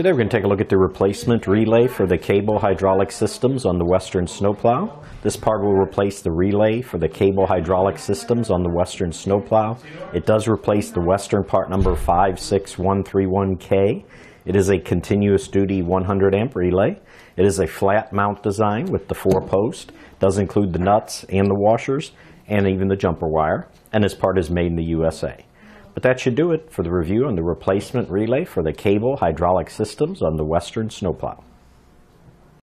Today we're going to take a look at the replacement relay for the cable hydraulic systems on the Western snowplow. This part will replace the relay for the cable hydraulic systems on the Western snowplow. It does replace the Western part number 56131K. It is a continuous duty 100 amp relay. It is a flat mount design with the four post. does include the nuts and the washers and even the jumper wire. And this part is made in the USA. But that should do it for the review on the replacement relay for the cable hydraulic systems on the Western snowplow.